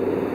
you